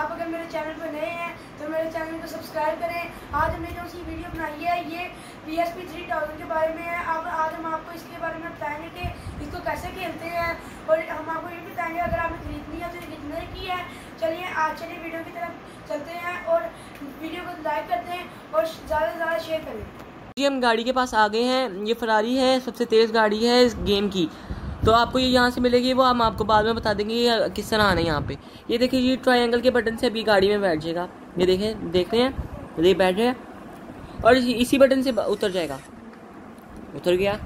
आप अगर मेरे चैनल पर नए हैं तो मेरे चैनल को सब्सक्राइब करें। आज हमने जो सी वीडियो बनाई है, ये P S P three thousand के बारे में है। अब, आज हम आपको इसके बारे में बताएँगे कि इसको कैसे खेलते हैं और हम आपको ये भी बताएँगे, अगर आपने खरीदनी है तो ये कितने की है। चलिए, आज चलिए वीडियो की तरफ़ चलते हैं और वीडियो को लाइक करते हैं और ज़्यादा से ज़्यादा शेयर करें। जी, हम गाड़ी के पास आ गए हैं। ये फरारी है, सबसे तेज़ गाड़ी है इस गेम की। तो आपको ये यहाँ से मिलेगी, वो हम आपको बाद में बता देंगे ये किस तरह आना है यहाँ पे। ये देखिए, ये ट्रायंगल के बटन से अभी गाड़ी में बैठ जाएगा। ये देखें, देख रहे हैं? ये बैठ रहे हैं? और इसी बटन से उतर जाएगा। उतर गया।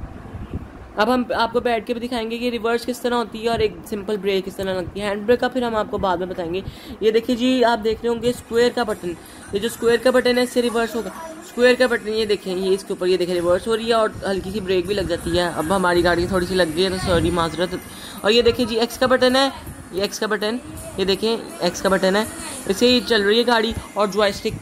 अब हम आपको बैठ के भी दिखाएँगे कि रिवर्स किस तरह होती है और एक सिंपल ब्रेक किस तरह लगती है। हैंड ब्रेक का फिर हम आपको बाद में बताएँगे। ये देखिए जी, आप देख रहे होंगे स्क्वायर का बटन ये जो स्क्वायर का बटन है, इससे रिवर्स होगा। स्क्वायर का बटन ये देखें, ये इसके ऊपर ये देखें रिवर्स हो रही है और हल्की सी ब्रेक भी लग जाती है। अब हमारी गाड़ी थोड़ी सी लग गई है तो सॉरी माजरत। और ये देखें जी एक्स का बटन है। ये एक्स का बटन ये देखें एक्स का बटन है। इससे ही चल रही है गाड़ी और जॉयस्टिक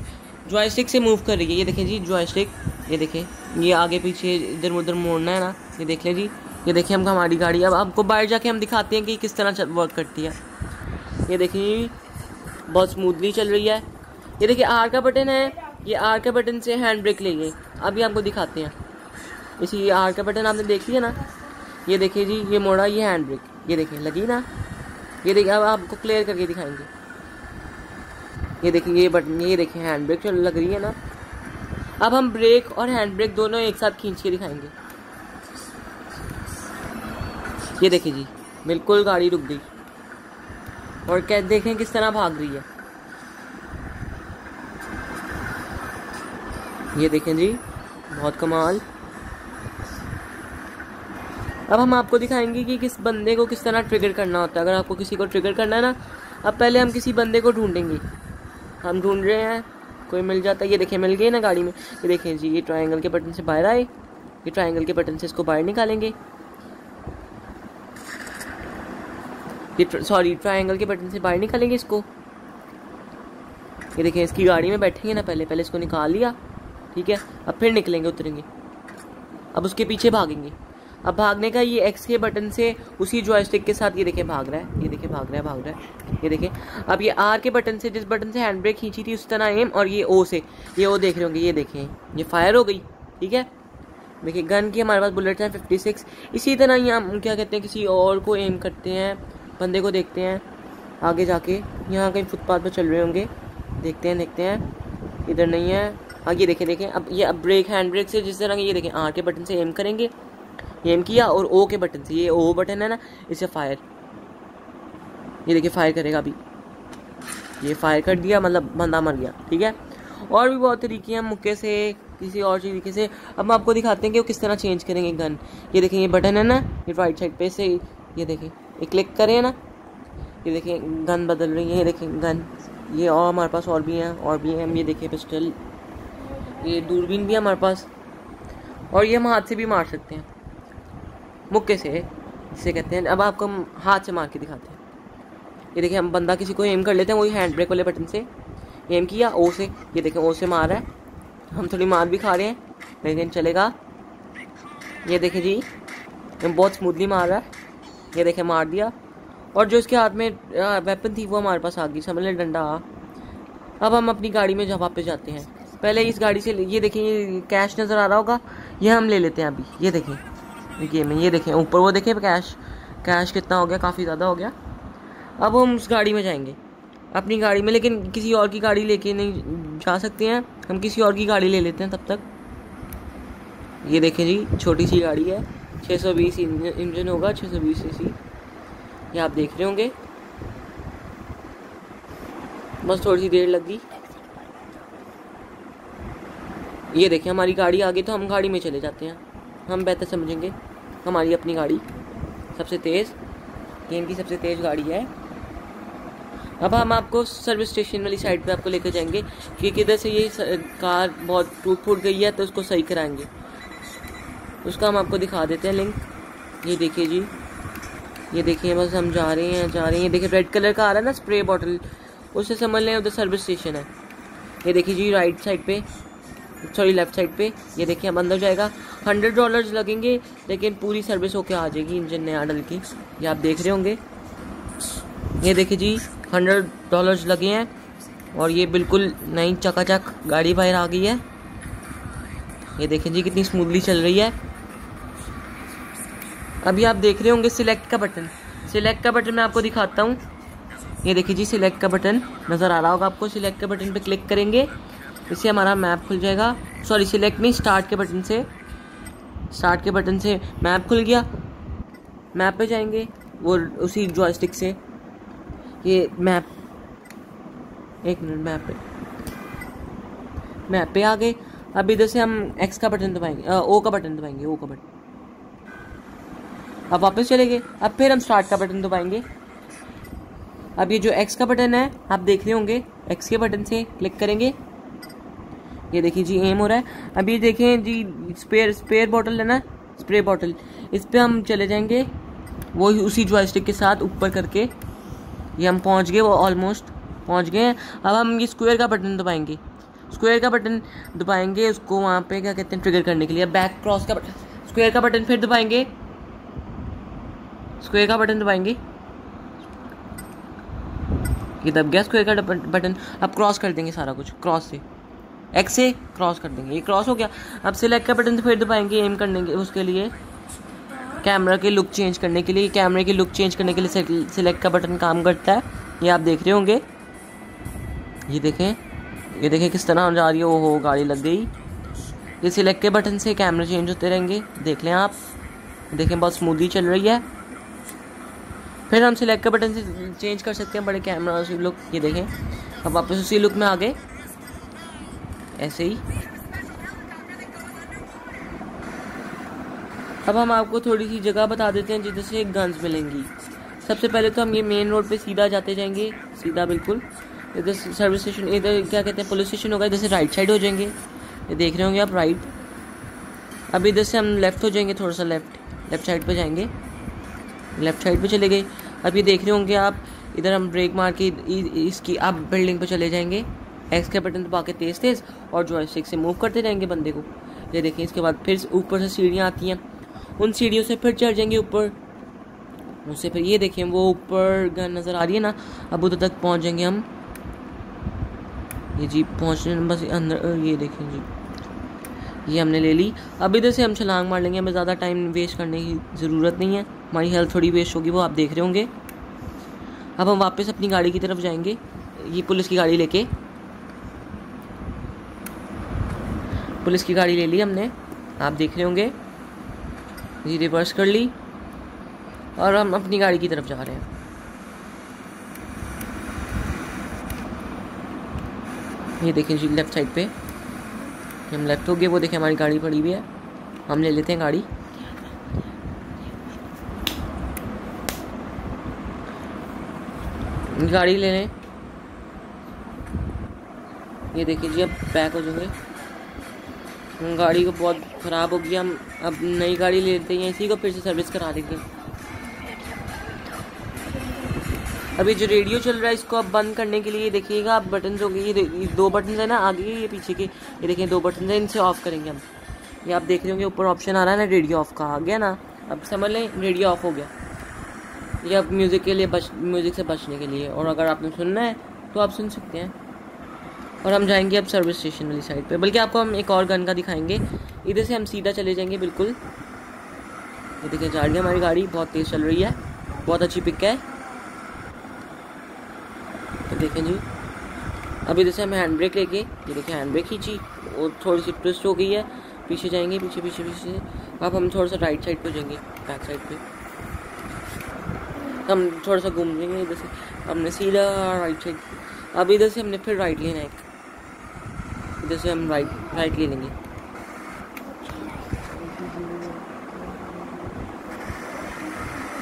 जॉयस्टिक से मूव कर रही है। ये देखें जी जॉयस्टिक ये देखें, ये आगे पीछे इधर उधर मोड़ना है ना, ये देख लें जी। ये देखें हम हमारी गाड़ी, अब आपको बाहर जाके हम दिखाते हैं कि किस तरह वर्क करती है। ये देखें बहुत स्मूथली चल रही है। ये देखिए आर का बटन है। ये आर के बटन से हैंड ब्रेक लेंगे। अभी आपको दिखाते हैं। इसी आर का बटन आपने देख लिया ना? ये देखिए जी, ये मोड़ा, ये हैंड ब्रेक ये देखिए, लगी ना? ये देखिए, अब आपको क्लियर करके दिखाएँगे। ये देखिए, ये बटन ये देखिए हैंड ब्रेक चल लग रही है ना? अब हम ब्रेक और हैंड ब्रेक दोनों एक साथ खींच के दिखाएँगे। ये देखिए जी, बिल्कुल गाड़ी रुक गई। और क्या देखें किस तरह भाग रही है। ये देखें जी, बहुत कमाल। अब हम आपको दिखाएँगे कि किस बंदे को किस तरह ट्रिगर करना होता है। अगर आपको किसी को ट्रिगर करना है ना, अब पहले हम किसी बंदे को ढूंढेंगे। हम ढूंढ रहे हैं, कोई मिल जाता है। ये देखें, मिल गए ना गाड़ी में। ये देखें जी, ये ट्रायंगल के बटन से बाहर आए। ये ट्रायंगल के बटन से इसको बाहर निकालेंगे। ये सॉरी ट्रायंगल के बटन से बाहर निकालेंगे इसको। ये देखें, इसकी गाड़ी में बैठेंगे ना पहले। पहले इसको निकाल लिया। ठीक है? अब फिर निकलेंगे उतरेंगे। अब उसके पीछे भागेंगे। अब भागने का ये एक्स के बटन से उसी जॉयस्टिक के साथ ये देखें, भाग रहा है, ये देखें, भाग रहा है, भाग रहा है, ये देखें। अब ये आर के बटन से, जिस बटन से हैंड ब्रेक खींची थी उस तरह एम और ये ओ से। ये ओ देख रहे होंगे, ये देखें, ये फायर हो गई, ठीक है? देखिए गन की हमारे पास बुलेट है फिफ्टी सिक्स इसी तरह ही हम क्या कहते हैं, किसी और को एम करते हैं, बंदे को देखते हैं, आगे जाके, यहाँ कहीं फुटपाथ पर चल रहे होंगे, देखते हैं देखते हैं, इधर नहीं है। हाँ ये देखें देखें, अब ये, अब ब्रेक हैंड ब्रेक से जिस तरह ये देखें आर के बटन से एम करेंगे। एम किया और ओ के बटन से, ये ओ बटन है ना, इसे फायर ये देखिए फायर करेगा अभी। ये फायर कर दिया मतलब बंदा मर गया, ठीक है? और भी बहुत तरीके हैं, मुक्के से, किसी और तरीके से। अब हम आपको दिखाते हैं कि वो किस तरह चेंज करेंगे गन ये देखें, ये बटन है ना, ये राइट साइड पे से, ये देखें, ये क्लिक करें ना। ये देखें गन बदल रही है, ये देखें गन ये और हमारे पास और भी हैं, और भी हैं, हम ये देखें पिस्टल ये दूरबीन भी है हमारे पास। और ये हम हाथ से भी मार सकते हैं। मुक्के से इसे कहते हैं। अब आपको हम हाथ से मार के दिखाते हैं। ये देखिए, हम बंदा किसी को एम कर लेते हैं, वही हैंड ब्रेक वाले बटन से। एम किया ओ से। ये देखें ओ से मार रहा है। हम थोड़ी मार भी खा रहे हैं। लेकिन चलेगा। ये देखें जी बहुत स्मूथली मार रहा है। ये देखें मार दिया। और जो इसके हाथ में वेपन थी, वो हमारे पास आ गई। समझ लें, डंडा। अब हम अपनी गाड़ी में जब वापस जाते हैं। पहले इस गाड़ी से ये देखें, ये कैश नज़र आ रहा होगा। ये हम ले लेते हैं अभी। ये देखें। गेम में ये देखें, ऊपर वो देखें कैश कैश कितना हो गया? काफ़ी ज़्यादा हो गया। अब हम उस गाड़ी में जाएँगे। अपनी गाड़ी में, लेकिन किसी और की गाड़ी लेके नहीं जा सकते हैं। हम किसी और की गाड़ी ले लेते हैं तब तक। ये देखें जी, छोटी सी गाड़ी है। 620 इंजन होगा 620 सीसी ये आप देख रहे होंगे। बस थोड़ी सी देर लगी ये देखिए, हमारी गाड़ी आ गई तो हम गाड़ी में चले जाते हैं। हम बेहतर समझेंगे हमारी अपनी गाड़ी। सबसे तेज़, गेम की सबसे तेज़ गाड़ी है। अब हम आपको सर्विस स्टेशन वाली साइड पे आपको लेकर जाएँगे कि किधर से ये कार बहुत टूट फूट गई है तो उसको सही कराएँगे। उसका हम आपको दिखा देते हैं लिंक ये देखिए जी। ये देखिए, बस हम जा रहे हैं, जा रहे हैं। ये देखिए रेड कलर का आ रहा है ना स्प्रे बॉटल उससे समझ लें, उधर सर्विस स्टेशन है। ये देखिए जी राइट साइड पे। सॉरी लेफ़्ट साइड पे। ये देखिए हम अंदर जाएगा। हंड्रेड डॉलर्स लगेंगे, लेकिन पूरी सर्विस होके आ जाएगी इंजन नया डल की। ये आप देख रहे होंगे। ये देखिए जी हंड्रेड डॉलर्स लगे हैं। और ये बिल्कुल नई चकाचक गाड़ी बाहर आ गई है। ये देखें जी, कितनी स्मूथली चल रही है। अभी आप देख रहे होंगे सिलेक्ट का बटन सिलेक्ट का बटन मैं आपको दिखाता हूँ। ये देखिए जी सिलेक्ट का बटन नज़र आ रहा होगा आपको। सिलेक्ट के बटन पे क्लिक करेंगे। इससे हमारा मैप खुल जाएगा। सॉरी सिलेक्ट नहीं स्टार्ट के बटन से। स्टार्ट के बटन से मैप खुल गया। मैप पे जाएँगे वो उसी जॉयस्टिक से। ये मैप एक मिनट मैप पे। मैप पे आ गए अब इधर से हम एक्स का बटन दबाएँगे। ओ का बटन दबाएँगे ओ का बटन अब वापस चले गए अब फिर हम स्टार्ट का बटन दबाएँगे। अब ये जो एक्स का बटन है, आप देख रहे होंगे एक्स के बटन से क्लिक करेंगे। ये देखिए जी एम हो रहा है। अभी देखें जी स्पेयर स्पेयर बॉटल है ना? स्प्रे बॉटल इस पर हम चले जाएँगे। वो उसी जॉयस्टिक के साथ ऊपर करके। ये हम पहुँच गए, वो ऑलमोस्ट पहुँच गए हैं। अब हम ये स्क्वायर का बटन दबाएँगे। स्क्वायर का बटन दबाएँगे, उसको वहाँ पे क्या कहते हैं ट्रिगर करने के लिए। बैक क्रॉस का बटन स्क्वायर का बटन फिर दबाएँगे। स्क्वायर का बटन दबाएँगे। ये दब गया स्क्वायर का बटन अब क्रॉस कर देंगे सारा कुछ क्रॉस से। एक्स से क्रॉस कर देंगे। ये क्रॉस हो गया। अब सिलेक्ट का बटन फिर दबाएँगे एम करने के उसके लिए। कैमरा की लुक चेंज करने के लिए। कैमरे की लुक चेंज करने के लिए सिलेक्ट का बटन काम करता है। ये आप देख रहे होंगे। ये देखें। ये देखें किस तरह जा रही है। वो हो गाड़ी लग गई। ये सिलेक्ट के बटन से कैमरे चेंज होते रहेंगे। देख लें आप। देखें, बहुत स्मूथली चल रही है। फिर हम सिलेक्ट के बटन से चेंज कर सकते हैं। बड़े कैमरा उसी लुक ये देखें। अब वापस उसी लुक में आ गए ऐसे ही। अब हम आपको थोड़ी सी जगह बता देते हैं जिधर से गन्स मिलेंगी। सबसे पहले तो हम ये मेन रोड पे सीधा जाते जाएँगे। सीधा बिल्कुल। इधर सर्विस स्टेशन इधर क्या कहते हैं पुलिस स्टेशन होगा, इधर से राइट साइड हो जाएँगे। ये देख रहे होंगे आप राइट अब इधर से हम लेफ़्ट हो जाएँगे थोड़ा सा लेफ़्ट लेफ़्ट साइड पे जाएँगे। लेफ़्ट साइड पे चले गए। अब ये देख रहे होंगे आप, इधर हम ब्रेक मार के इसकी, आप बिल्डिंग पे चले जाएँगे। एक्स के बटन दबा के तेज़ तेज़ और जो है से मूव करते रहेंगे बंदे को। ये देखें इसके बाद फिर ऊपर से सीढ़ियाँ आती हैं। उन सीढ़ियों से फिर चढ़ जाएँगे ऊपर। उससे फिर ये देखें वो ऊपर गन नज़र आ रही है ना, अब उधर तक पहुँच जाएँगे हम। ये जी, पहुँचने बस अंदर, ये देखें जी। ये हमने ले ली। अब इधर से हम छलांग मार लेंगे, हमें ज़्यादा टाइम वेस्ट करने की ज़रूरत नहीं है। हमारी हेल्थ थोड़ी वेस्ट होगी, वो आप देख रहे होंगे। अब हम वापस अपनी गाड़ी की तरफ़ जाएँगे, ये पुलिस की गाड़ी लेके। पुलिस की गाड़ी ले ली हमने। आप देख रहे होंगे। जी, रिवर्स कर ली। और हम अपनी गाड़ी की तरफ़ जा रहे हैं। ये देखें जी लेफ़्ट साइड पे। हम लेफ़्ट हो गए, वो देखें हमारी गाड़ी पड़ी हुई है। हम ले लेते हैं गाड़ी। गाड़ी ले लें ये देखिए जी, अब पैक हो जाएँगे। गाड़ी को बहुत ख़राब हो गया, हम अब नई गाड़ी ले लेते हैं, इसी को फिर से सर्विस करा देंगे। अभी जो रेडियो चल रहा है, इसको अब बंद करने के लिए देखिएगा, आप बटन हो गए ये दो बटन है ना, आगे ये पीछे के, ये देखिए दो बटन है, इनसे ऑफ़ करेंगे हम। ये आप देख रहे होंगे, ऊपर ऑप्शन आ रहा है ना रेडियो ऑफ़ का, आ गया ना? अब समझ लें रेडियो ऑफ़ हो गया। ये अब म्यूज़िक के लिए बच म्यूज़िक से बचने के लिए, और अगर आपने सुनना है तो आप सुन सकते हैं। और हम जाएँगे अब सर्विस स्टेशन वाली साइड पे। बल्कि आपको हम एक और गन का दिखाएँगे। इधर से हम सीधा चले जाएँगे, बिल्कुल। ये देखिए, जा रही है हमारी गाड़ी। बहुत तेज़ चल रही है। बहुत अच्छी पिक है। तो देखें जी। अब इधर से हम हैंड ब्रेक लेके, ये देखिए हैंड ब्रेक खींची। और थोड़ी सी ट्विस्ट हो गई है। पीछे जाएँगे, पीछे पीछे पीछे। अब हम थोड़ा सा राइट साइड पे जाएँगे बैक साइड पे। हम थोड़ा सा घूम लेंगे इधर से। हमने सीधा राइट साइड अब इधर से हमने फिर राइट लेना एक। इधर से हम राइट राइट ले लेंगे।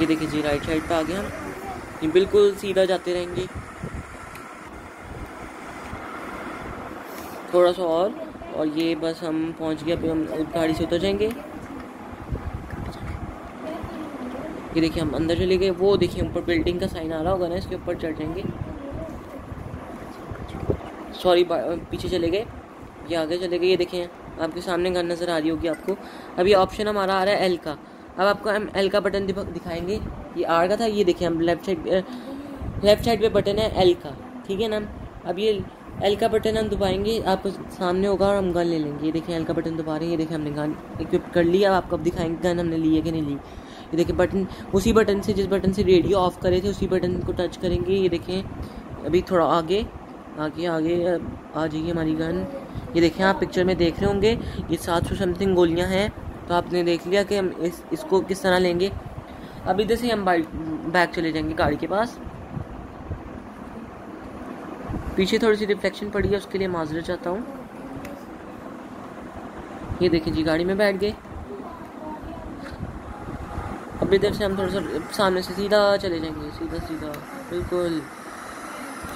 ये देखिए जी राइट साइड पे आ गए हम। ये बिल्कुल सीधा जाते रहेंगे। थोड़ा सा और और ये बस हम पहुँच गए अभी हम गाड़ी से उतर जाएँगे। ये देखिए, हम अंदर चले गए। वो देखिए, ऊपर बिल्डिंग का साइन आ रहा होगा ना, इसके ऊपर चढ़ जाएँगे। सॉरी पीछे चले गए। ये आगे चले गए ये देखें, आपके सामने घर नज़र आ रही होगी आपको। अभी ऑप्शन हमारा आ रहा है एल का। अब आपको हम एल का बटन दिखाएँगे। ये आर का था, ये देखें, हम लेफ़्ट साइड लेफ़्ट साइड पे बटन है एल का। ठीक है ना? अब ये एल का बटन हम दबाएँगे, आप सामने होगा और हम गन ले लेंगे। ये देखें एल का बटन दबा रहे हैं, ये देखें, हमने गन इक्विप कर लिया। आपको अब दिखाएँगे गन हमने ली है कि नहीं ली। ये देखें बटन उसी बटन से, जिस बटन से रेडियो ऑफ़ करे थे, उसी बटन को टच करेंगे। ये देखें, अभी थोड़ा आगे आगे आगे आ जाइए हमारी गन ये देखें आप पिक्चर में देख रहे होंगे, ये सात सौ समथिंग गोलियाँ हैं। तो आपने देख लिया कि हम इस, इसको किस तरह लेंगे। अब इधर से हम बैक चले जाएँगे गाड़ी के पास। पीछे थोड़ी सी रिफ्लेक्शन पड़ी है, उसके लिए माजरत चाहता हूँ। ये देखिए जी, गाड़ी में बैठ गए। अब इधर से हम थोड़ा सा सामने से सीधा चले जाएँगे, सीधा सीधा, बिल्कुल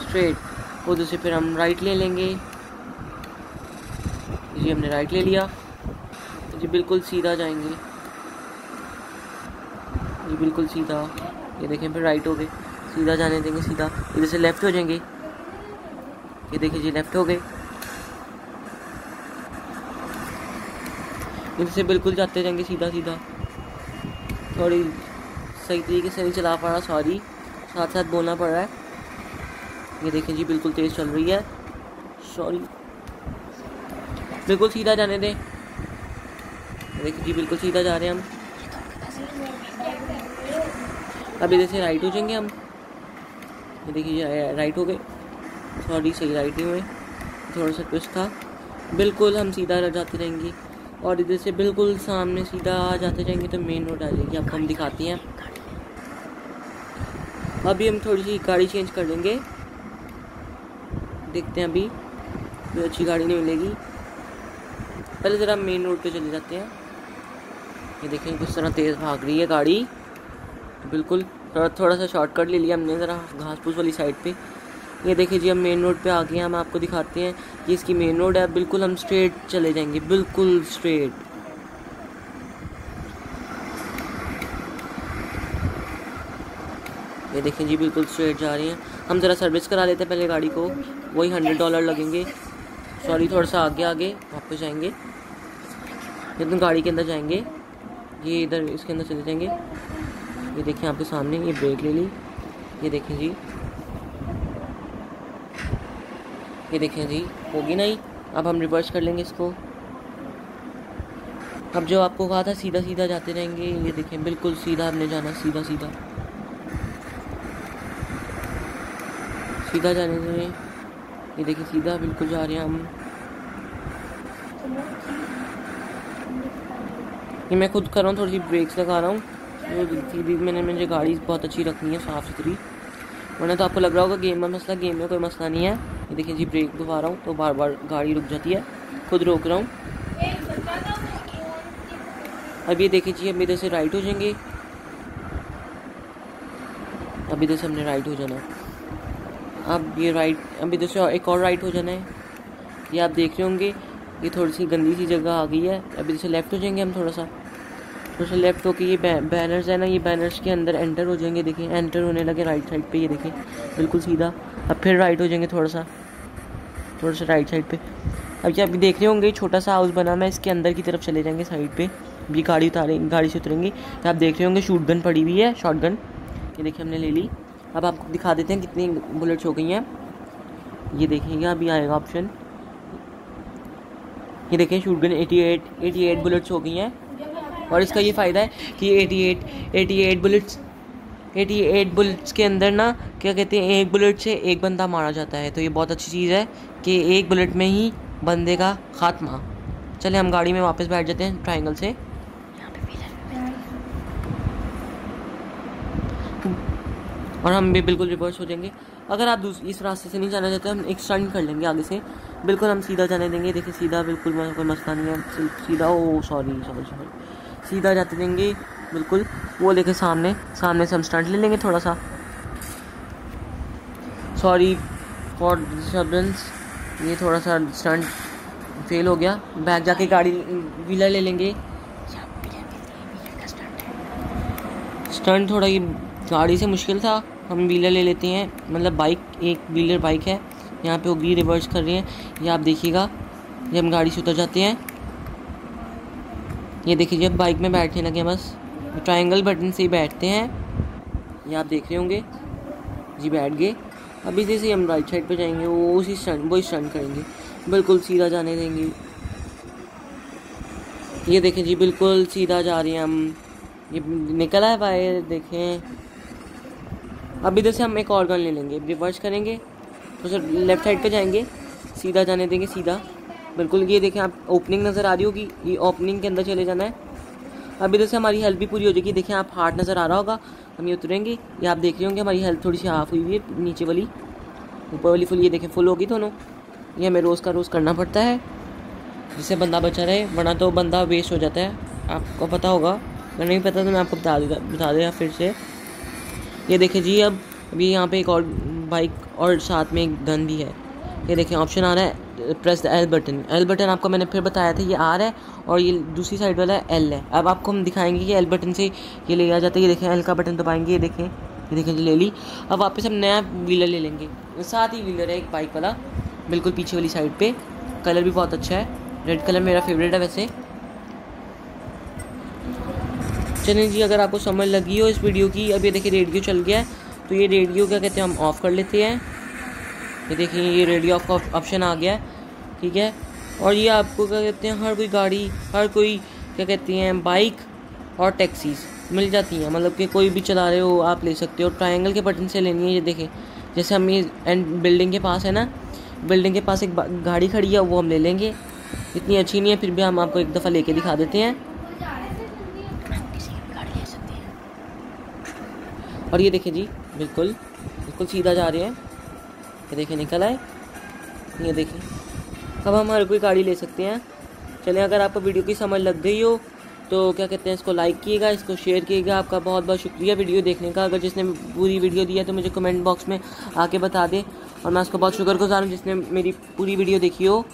स्ट्रेट उधर से फिर हम राइट ले लेंगे। जी, हमने राइट ले लिया। जी, बिल्कुल सीधा जाएँगे। जी, बिल्कुल सीधा। ये देखें, फिर राइट हो गए। सीधा जाने देंगे, सीधा। इधर से लेफ़्ट हो जाएँगे। ये देखिए जी लेफ़्ट हो गए। इनसे बिल्कुल जाते जाएँगे, सीधा सीधा। थोड़ी सही तरीके से नहीं चला पा रहा सॉरी साथ साथ बोलना पड़ रहा है। ये देखें जी, बिल्कुल तेज़ चल रही है। सॉरी बिल्कुल सीधा जाने दें। देखिए जी, बिल्कुल सीधा जा रहे हैं हम। अब इधर से राइट हो जाएँगे हम। देखिए राइट हो गए। सॉरी सही राइट नहीं हुए। थोड़ा सा ट्विस्ट था। बिल्कुल हम सीधा जाते रहेंगे। और इधर से बिल्कुल सामने सीधा जाते जाएँगे तो मेन रोड आ जाएगी। आपको हम दिखाते हैं। अभी हम थोड़ी सी गाड़ी चेंज कर लेंगे। देखते हैं अभी कोई अच्छी गाड़ी नहीं मिलेगी। पहले ज़रा मेन रोड पे चले जाते हैं। ये देखें किस तरह तेज़ भाग रही है गाड़ी। बिल्कुल, थोड़ा थोड़ा सा शॉर्टकट ले लिया हमने ज़रा घास फूस वाली साइड पे। ये देखिए जी, हम मेन रोड पे आ गए हैं। हम आपको दिखाते हैं ये इसकी मेन रोड है। बिल्कुल हम स्ट्रेट चले जाएँगे। बिल्कुल स्ट्रेट ये देखें जी, बिल्कुल स्ट्रेट जा रही हैं। हम ज़रा सर्विस करा लेते हैं पहले गाड़ी को। वही हंड्रेड डॉलर लगेंगे। सॉरी थोड़ा सा आगे आगे, वापस जाएँगे। एकदम गाड़ी के अंदर जाएँगे। ये इधर, इसके अंदर चले जाएँगे। ये देखें आपके सामने, ये ब्रेक ले ली। ये देखें जी। ये देखें जी, होगी नहीं। अब हम रिवर्स कर लेंगे इसको। अब जो आपको कहा था सीधा सीधा जाते रहेंगे। ये देखें, बिल्कुल सीधा हमने जाना सीधा सीधा सीधा जाने दें। ये देखिए सीधा बिल्कुल जा रहे हैं हम। ये मैं खुद कर रहा हूँ, थोड़ी सी ब्रेक्स लगा रहा हूँ। सीधी मैंने मुझे गाड़ी बहुत अच्छी रखनी है साफ़ सुथरी वरना तो आपको लग रहा होगा गेम में मसला, गेम में कोई मसला नहीं है। ये देखिए जी ब्रेक दबा रहा हूँ तो बार बार गाड़ी रुक जाती है। खुद रोक रहा हूँ। अब ये देखिए जी, अब इधर से राइट हो जाएँगे। अब इधर से हमने राइट हो जाना। अब ये राइट अब इधर से एक और राइट हो जाना है। ये आप देख रहे होंगे, ये थोड़ी सी गंदी सी जगह आ गई है। अब इधर से लेफ़्ट हो जाएँगे हम थोड़ा सा थोड़ा सा लेफ़्ट होके ये बैनर्स है ना, ये बैनर्स के अंदर एंटर हो जाएँगे, देखें। एंटर होने लगे राइट साइड पे, ये देखें। बिल्कुल सीधा। अब फिर राइट हो जाएँगे थोड़ा सा थोड़ा सा राइट साइड पे। अब ये अभी देख रहे होंगे छोटा सा हाउस बना मैं इसके अंदर की तरफ़ चले जाएँगे साइड पे। ये गाड़ी उतारेंगे गाड़ी से उतरेंगे। तो आप देख रहे होंगे शूट गन पड़ी हुई है शॉर्ट गन ये देखिए हमने ले ली। अब आपको दिखा देते हैं कितनी बुलेट्स हो गई हैं। ये देखिएगा अभी आएगा ऑप्शन ये देखें शूट गन 88 88 बुलेट्स हो गई हैं। और इसका ये फ़ायदा है कि 88 88 बुलेट्स 88 बुलेट्स के अंदर ना, क्या कहते हैं, एक बुलेट से एक बंदा मारा जाता है। तो ये बहुत अच्छी चीज़ है कि एक बुलेट में ही बंदे का खात्मा। चले, हम गाड़ी में वापस बैठ जाते हैं ट्राइंगल से। और हम भी बिल्कुल रिवर्स हो जाएँगे। अगर आप इस रास्ते से नहीं जाना चाहते हम एक स्टंट कर लेंगे आगे से। बिल्कुल हम सीधा जाने देंगे। देखिए सीधा बिल्कुल कोई मसला नहीं है। सीधा ओ सॉरी सॉरी सॉरी सीधा जाते देंगे बिल्कुल। वो देखे सामने सामने से हम स्टंट ले लेंगे थोड़ा सा। सॉरी फॉर डिस्टर्बेंस ये थोड़ा सा स्टंट फेल हो गया। बैक जाके गाड़ी व्हीलर ले लेंगे। स्टंट थोड़ा ये गाड़ी से मुश्किल था। हम व्हीलर ले लेते हैं। मतलब बाइक एक व्हीलर बाइक है। यहाँ पे वो रिवर्स कर रही है। ये आप देखिएगा, ये हम गाड़ी से उतर जाते हैं। ये देखिए जब बाइक में बैठने लगे बस। ट्रायंगल बटन से ही बैठते हैं। ये आप देख रहे होंगे। जी, बैठ गए। अभी जैसे हम राइट साइड पे जाएँगे। वो उसी स्टंट वो स्टंट करेंगे। बिल्कुल सीधा जाने देंगे। ये देखें जी, बिल्कुल सीधा जा रही हैं हम। ये निकला है भाई देखें। अब इधर से हम एक और गन ले लेंगे। रिवर्स करेंगे तो सर लेफ़्ट साइड पे जाएँगे, सीधा जाने देंगे, सीधा। बिल्कुल, ये देखें, आप ओपनिंग नज़र आ रही होगी, ये ओपनिंग के अंदर चले जाना है। अब इधर से हमारी हेल्थ भी पूरी हो जाएगी। देखें, आप हार्ट नज़र आ रहा होगा, हम ये उतरेंगे। ये आप देख रहे होंगे, हमारी हेल्थ थोड़ी सी हाफ़ हुई हुई है, नीचे वाली। ऊपर वाली फुल ये देखें फुल होगी दोनों। ये हमें रोज़ का रोज़ करना पड़ता है, जिससे बंदा बचा रहे, वरना तो बंदा वेस्ट हो जाता है। आपको पता होगा अगर नहीं पता तो मैं आपको बता दूँगा, बता देगा फिर से। ये देखें जी, अब अभी यहाँ पे एक और बाइक और साथ में एक गन भी है। ये देखें ऑप्शन आ रहा है press the L button L button आपको मैंने फिर बताया था, ये आर है और ये दूसरी साइड वाला है एल है। अब आपको हम दिखाएँगे कि एल बटन से ये ले आ जाता है। ये देखें एल का बटन दबाएँगे, ये देखें ये देखें ले ली। अब वापस हम नया व्हीलर ले लेंगे। साथ ही व्हीलर है एक बाइक वाला, बिल्कुल पीछे वाली साइड पे। कलर भी बहुत अच्छा है। रेड कलर मेरा फेवरेट है वैसे। चलिए जी अगर आपको समझ लगी हो इस वीडियो की, अब ये देखिए रेडियो चल गया है तो ये रेडियो क्या कहते हैं, हम ऑफ़ कर लेते हैं। ये देखिए, ये रेडियो ऑफ़ का ऑप्शन आ गया है, ठीक है? और ये आपको क्या कहते हैं, हर कोई गाड़ी, हर कोई क्या कहते हैं बाइक और टैक्सीज मिल जाती हैं। मतलब कि कोई भी चला रहे हो, आप ले सकते हो। ट्रायंगल के बटन से लेनी है, ये देखें जैसे हम ये एंड बिल्डिंग के पास है ना बिल्डिंग के पास एक गाड़ी खड़ी है, वो हम ले लेंगे। इतनी अच्छी नहीं है, फिर भी हम आपको एक दफ़ा लेके दिखा देते हैं। और ये देखें जी, बिल्कुल बिल्कुल सीधा जा रहे हैं। ये देखें निकल आए। ये देखें अब हम हर कोई गाड़ी ले सकते हैं। चलें, अगर आपको वीडियो की समझ लग गई हो तो क्या कहते हैं, इसको लाइक कीजिएगा इसको शेयर कीजिएगा आपका बहुत बहुत शुक्रिया वीडियो देखने का। अगर जिसने पूरी वीडियो दी है तो मुझे कमेंट बॉक्स में आके बता दें। और मैं उसका बहुत शुक्र गुजार हूँ जिसने मेरी पूरी वीडियो देखी हो।